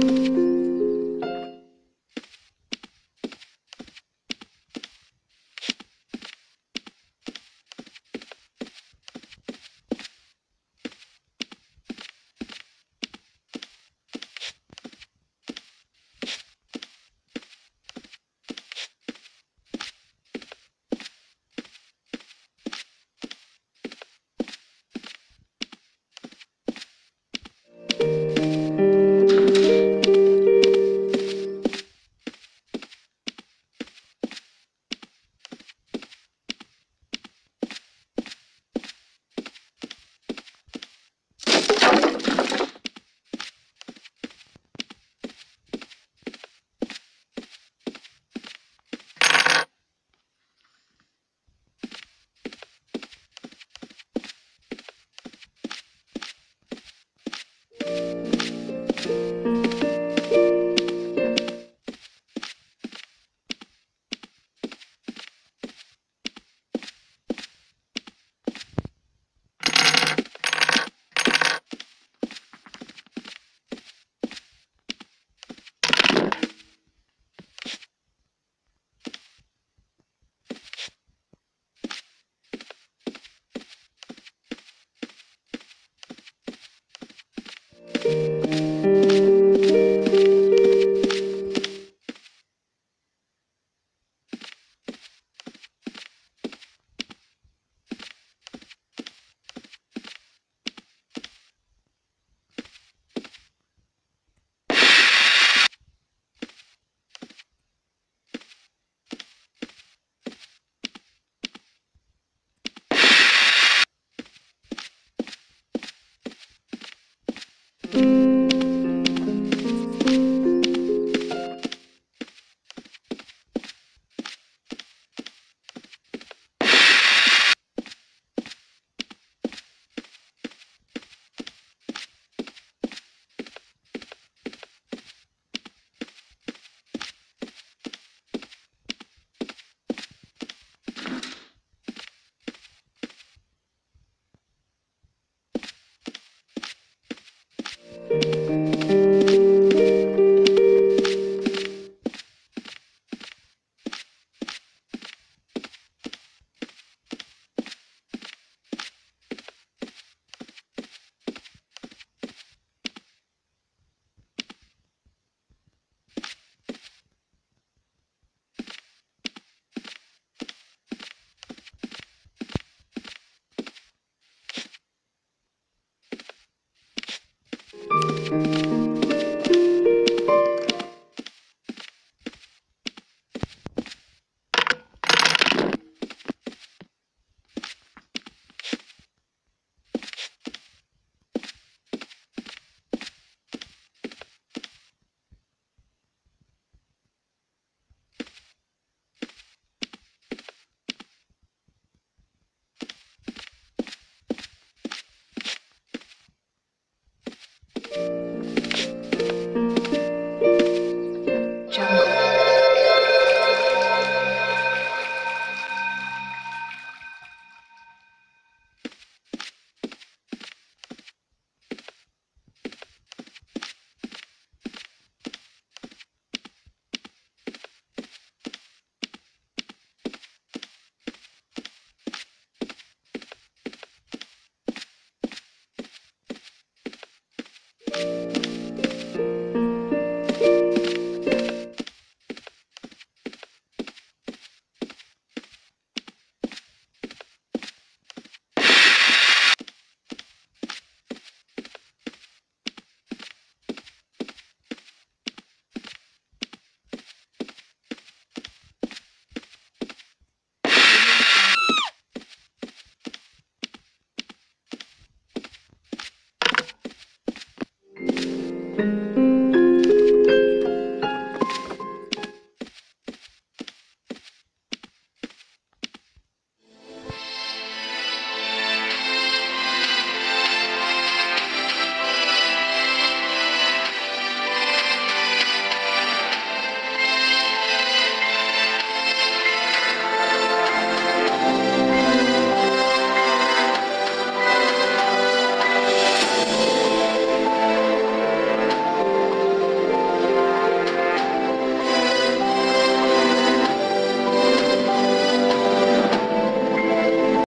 Mm-hmm.